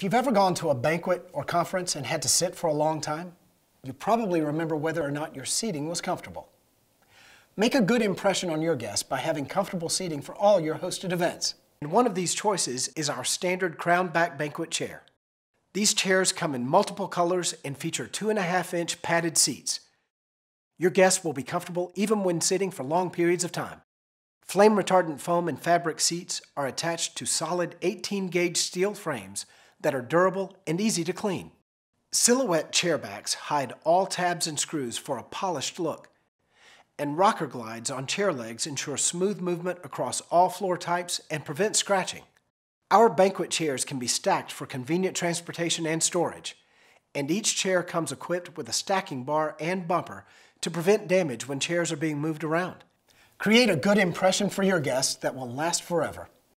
If you've ever gone to a banquet or conference and had to sit for a long time, you probably remember whether or not your seating was comfortable. Make a good impression on your guests by having comfortable seating for all your hosted events. And one of these choices is our standard crown back banquet chair. These chairs come in multiple colors and feature two and a half inch padded seats. Your guests will be comfortable even when sitting for long periods of time. Flame retardant foam and fabric seats are attached to solid 18 gauge steel frames that are durable and easy to clean. Silhouette chair backs hide all tabs and screws for a polished look. And rocker glides on chair legs ensure smooth movement across all floor types and prevent scratching. Our banquet chairs can be stacked for convenient transportation and storage, and each chair comes equipped with a stacking bar and bumper to prevent damage when chairs are being moved around. Create a good impression for your guests that will last forever.